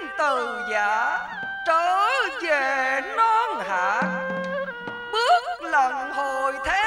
đến từ giả trở về non hạ. Bước lần hồi thế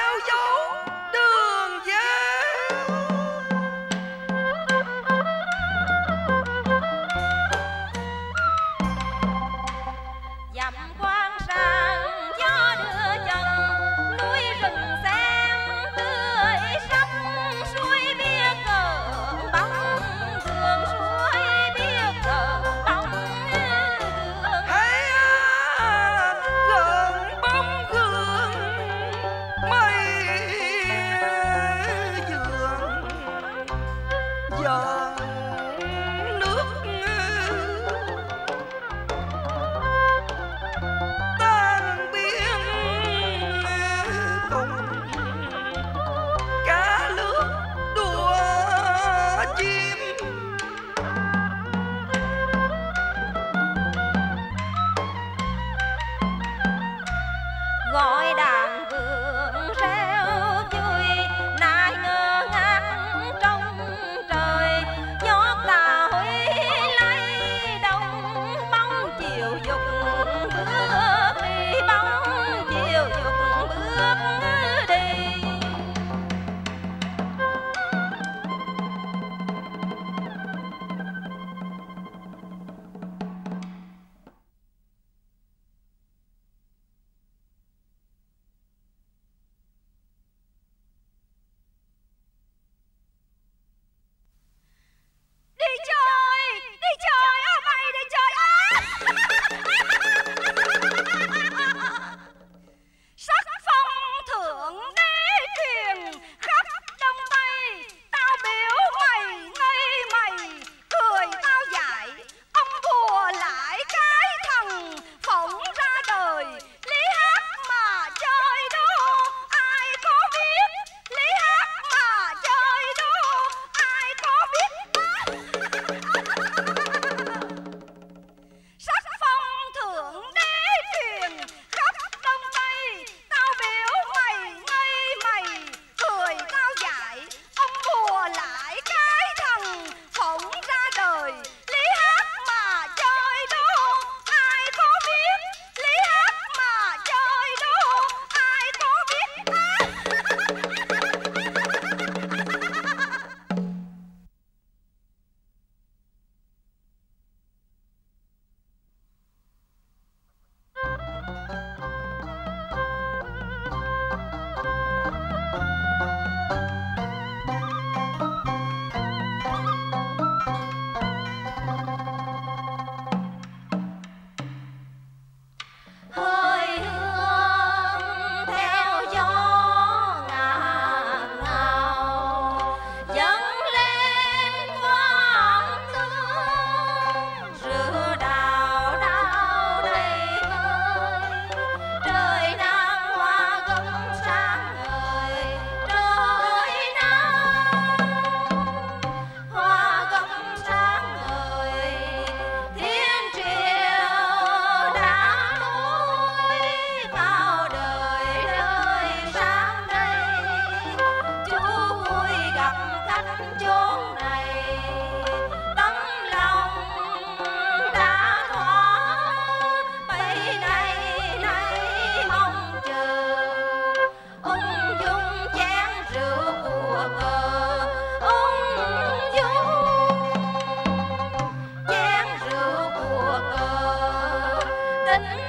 사랑하는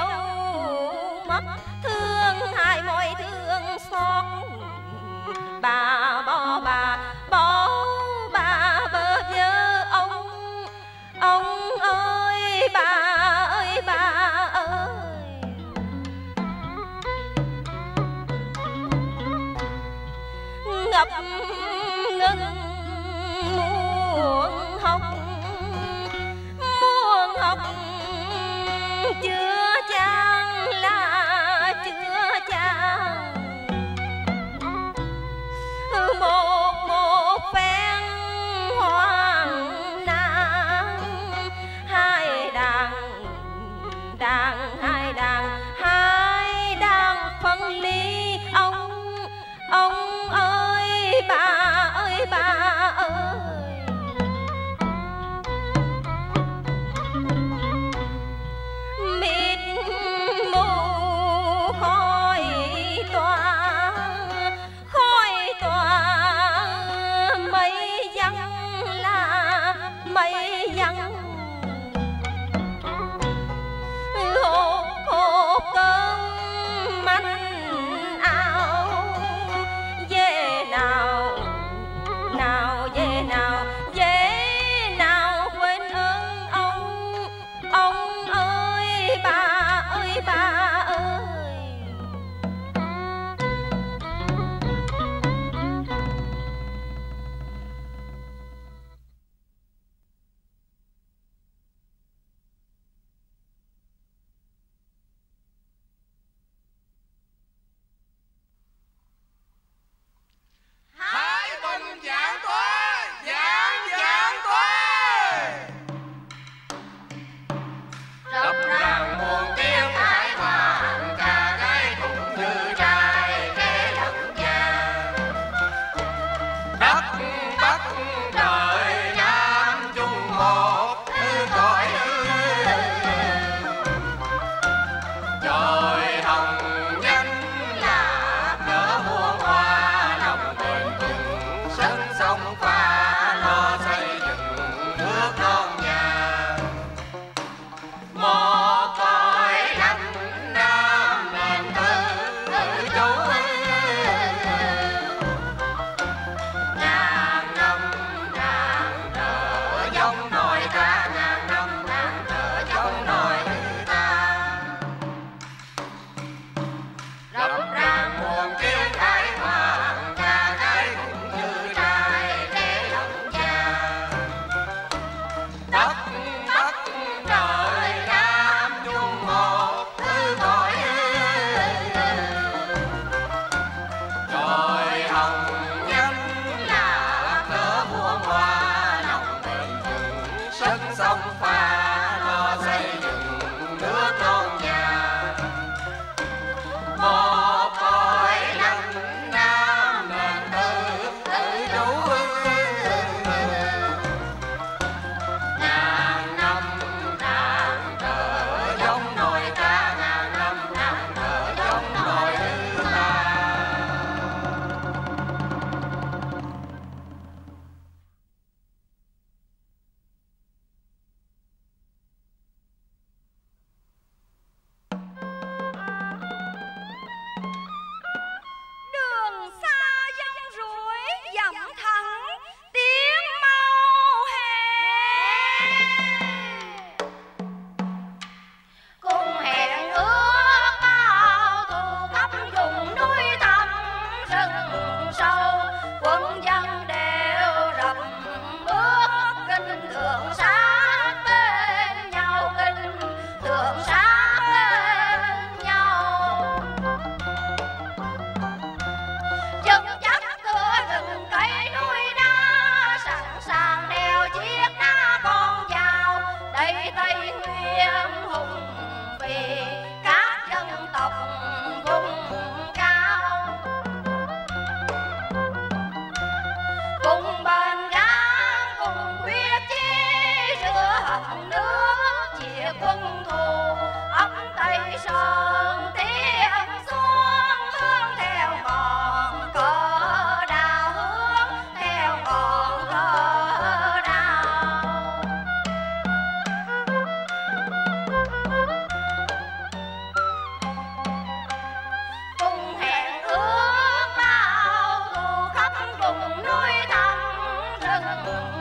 đau mắt thương hại mọi thương xót bà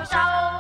Sau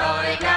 toy.